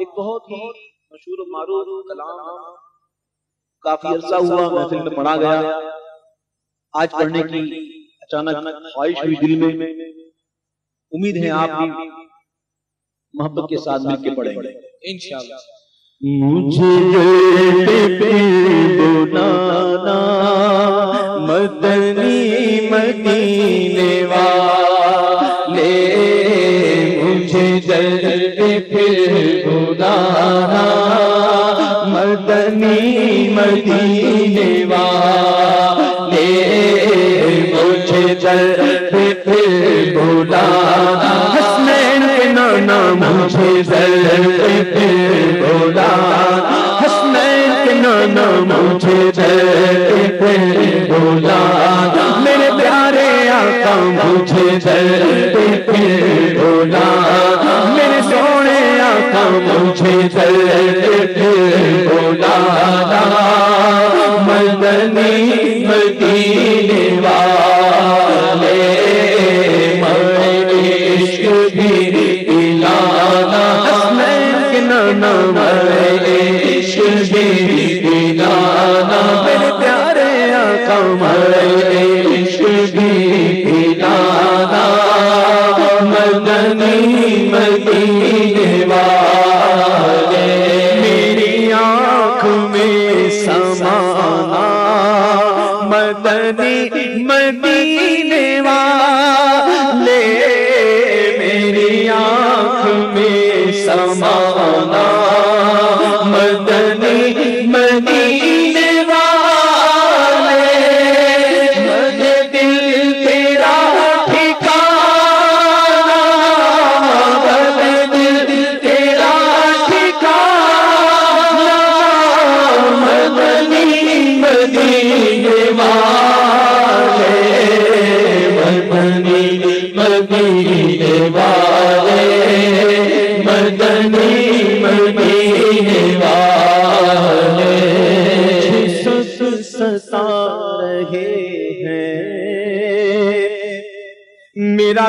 एक बहुत ही मशहूर मारूफ कलाम काफ़ी अरसा हुआ महफिल में पढ़ा गया। आज पढ़ने की अचानक ख्वाहिश हुई दिल में। उम्मीद है आप भी मोहब्बत के साथ मिलकर पढ़ेंगे। इंशाल्लाह। मुझे बुलाना मदनी मदीने पे मदनी मदीने वाले, मुझे दर पे बुलाना हसनैन नाना, मुझे दर पे बुलाना हसनैन नाना, मुझे पे बुलाना मेरे प्यारे आका, मुझे मेरे सोने आका मुझे चलते बुलाना मदनी मदीने वाले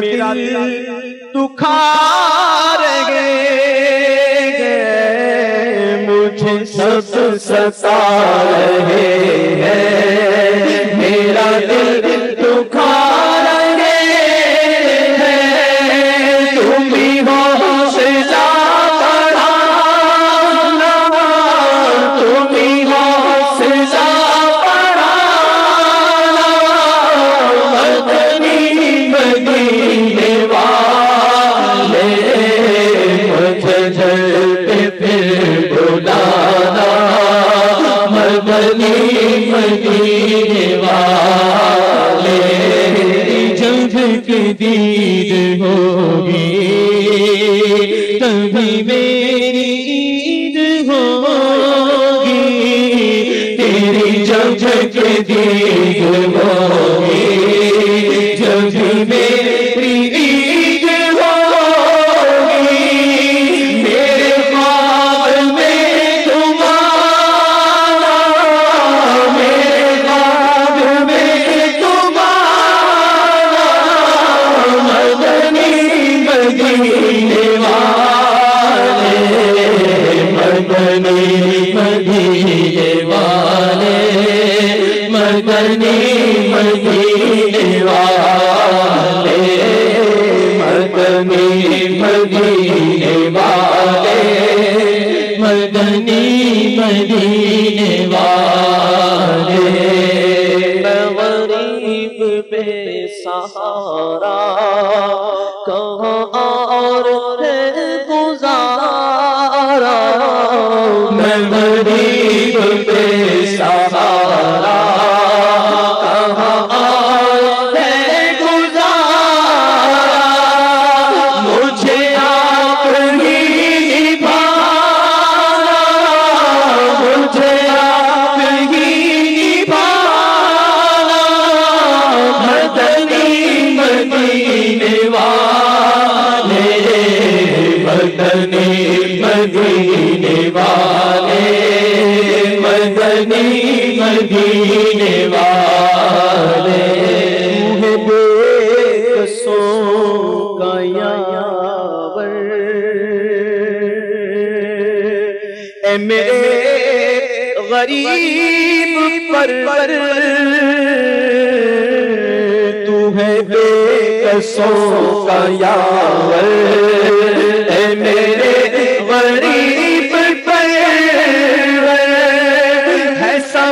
मेरा दिल दुखा मुझे सब सता रहे हैं। मदनी मदीने वाले जब के दीद होगी तभी मेरी ईद होगी तेरी जब के दीद होगी जब मेरी बेसहारा मदनी वाले मदनी मदीने वाले। मुझे बेकसों का यावर ए मेरे गरीब पर तू है बेकसों का यावर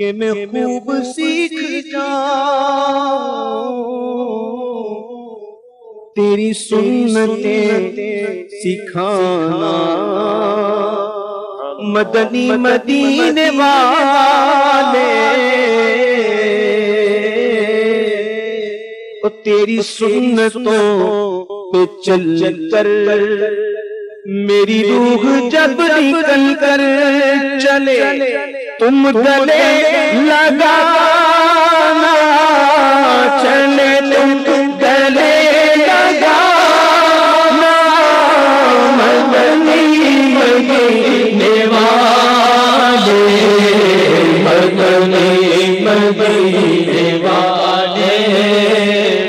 के मैं खूब सीख जाऊँ। तेरी सुन्नते सिखाना। मदनी मदीने वाले। ओ तेरी सुन्नतों पे चल कर। मेरी रूह जब निकल कर चले। तुम गले लगाना चले तुम गले लगाना मदनी मदीने वाले मदनी मदीने वाले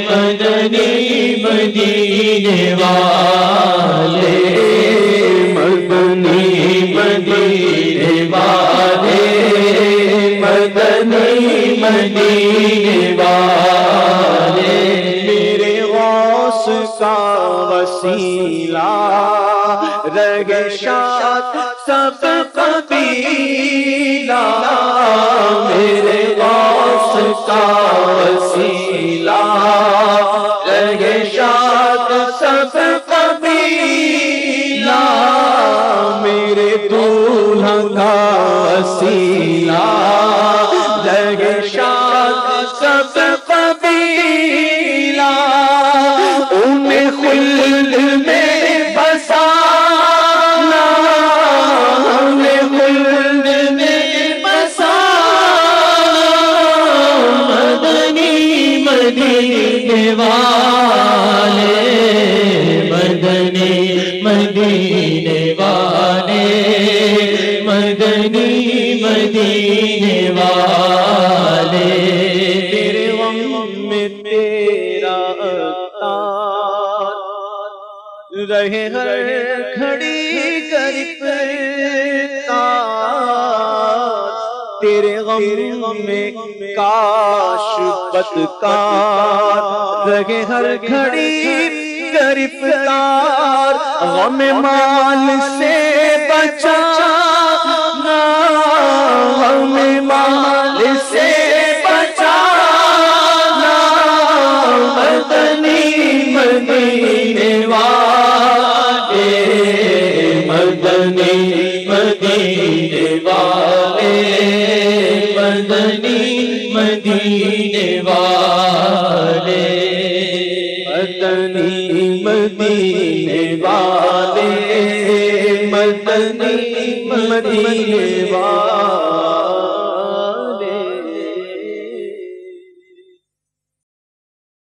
मदनी मदीने वाले मदनी वाले। मेरे गौस का वसीला रगे शाद सब कबीला। मेरे गौस का वसीला रगे खुल्द में में बसाना मदनी मदीने वाले मदनी मदीने वाले मदनी मदीने वाले रहे हर घड़ी करता। तेरे गम में काश बदकार रहे हर घड़ी गिरफ़्तार गम माल से बचा गम माल से वाले। मदनी मदीने वाले। मदनी मदीने वाले।